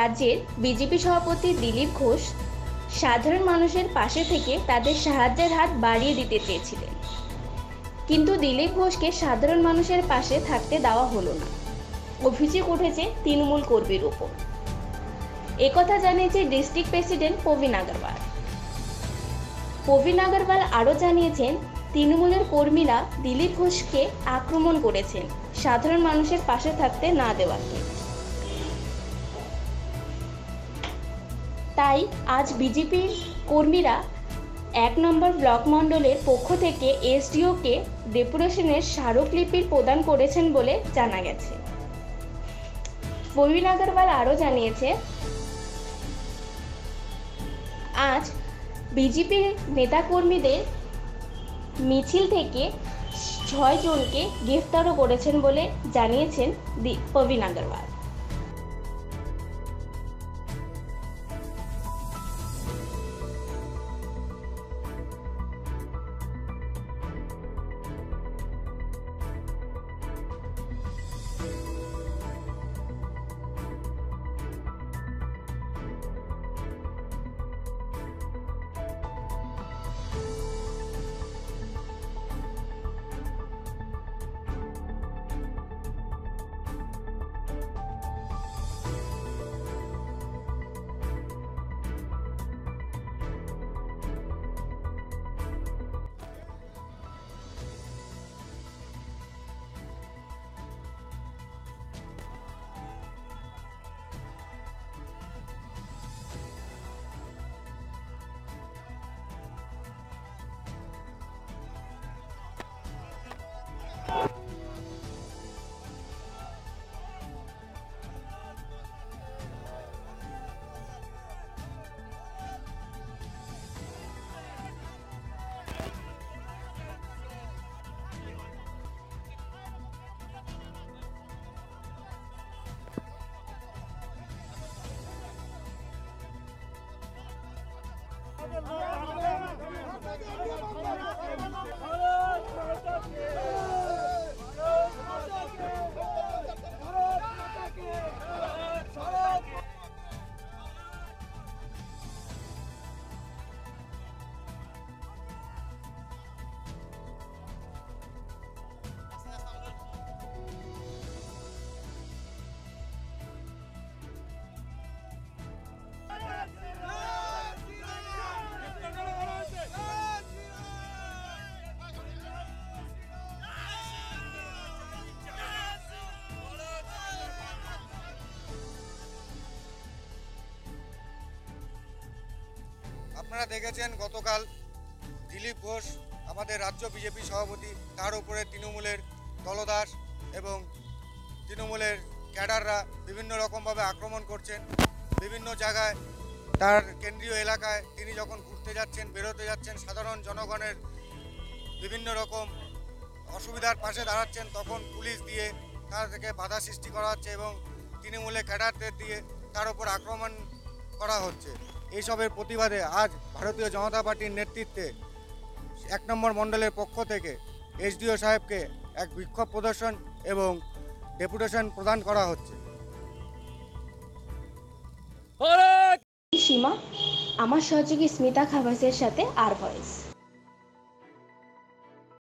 রাজ্যের বিজেপি সভাপতি দিলীপ ঘোষ সাধারণ মানুষের পাশে থেকে তাদের সাহায্যের হাত বাড়িয়ে দিতে চেয়েছিলেন। কিন্তু দিলীপ ঘোষকে সাধারণ মানুষের পাশে থাকতে দেওয়া হলো না। অভিযোগ উঠেছে তৃণমূল কর্মীর উপর একথা জানিয়েছে ডিস্ট্রিক্ট প্রেসিডেন্ট প্রবীণ আগরওয়াল। প্রবীণ আগরওয়াল আরও জানিয়েছেন, তৃণমূলের কর্মীরা দিলীপ ঘোষকে আক্রমণ করেছেন সাধারণ মানুষের পাশে থাকতে না দেওয়াকে। তাই আজ বিজেপির কর্মীরা এক নম্বর ব্লক মণ্ডলের পক্ষ থেকে এসডিওকে ডেপুটেশনের স্মারকলিপি প্রদান করেছেন বলে জানা গেছে। প্রবীণ আগরওয়াল আরও জানিয়েছে, আজ বিজেপির নেতাকর্মীদের মিছিল থেকে ছয় জনকে গ্রেফতারও করেছেন বলে জানিয়েছেন প্রবীণ আগরওয়াল। আপনারা দেখেছেন গতকাল দিলীপ ঘোষ, আমাদের রাজ্য বিজেপি সভাপতি, তার উপরে তৃণমূলের দলদাস এবং তৃণমূলের ক্যাডাররা বিভিন্ন রকমভাবে আক্রমণ করছেন। বিভিন্ন জায়গায় তার কেন্দ্রীয় এলাকায় তিনি যখন ঘুরতে যাচ্ছেন, বেরোতে যাচ্ছেন, সাধারণ জনগণের বিভিন্ন রকম অসুবিধার পাশে দাঁড়াচ্ছেন, তখন পুলিশ দিয়ে তার থেকে বাধা সৃষ্টি করা হচ্ছে এবং তৃণমূলের ক্যাডারদের দিয়ে তার উপর আক্রমণ করা হচ্ছে। এইসবের প্রতিবাদে আজ ভারতীয় জনতা পার্টির নেতৃত্বে এক নম্বর মণ্ডলের পক্ষ থেকে এসডিও সাহেবকে এক বিক্ষোভ প্রদর্শন এবং ডেপুটেশন প্রদান করা হচ্ছে। সীমা আমার সহযোগী স্মিতা খাবাসের সাথে আর ভয়েস।